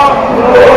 Oh,